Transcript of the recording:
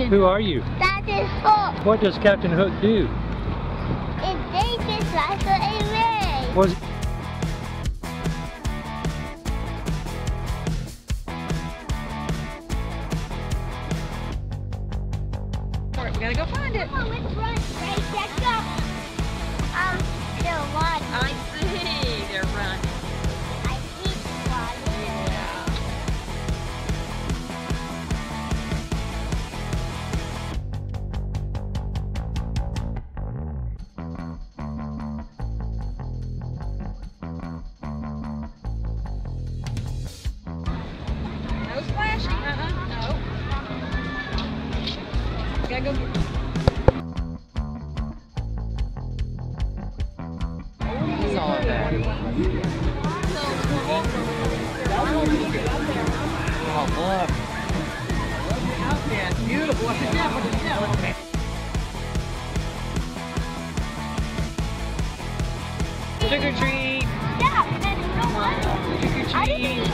Captain Who Hook. are you? That is Hook. What does Captain Hook do? It takes like a ray. Was All right, we gotta go find it. Come on, let's run. Ready, set, go. Gotta go get all of that? Oh, look. Yeah, it's beautiful. What is that? What is that? Look at that. Trick or treat. Yeah, and then you know what? Trick or I didn't treat. eat anything